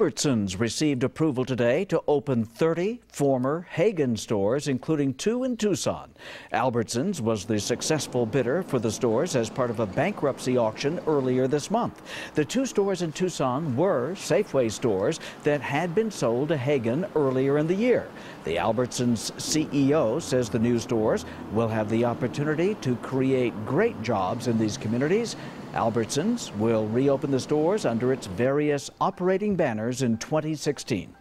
Albertsons received approval today to open 30 former Haggen stores, including two in Tucson. Albertsons was the successful bidder for the stores as part of a bankruptcy auction earlier this month. The two stores in Tucson were Safeway stores that had been sold to Haggen earlier in the year. The Albertsons CEO says the new stores will have the opportunity to create great jobs in these communities. Albertsons will reopen the stores under its various operating banners in 2016.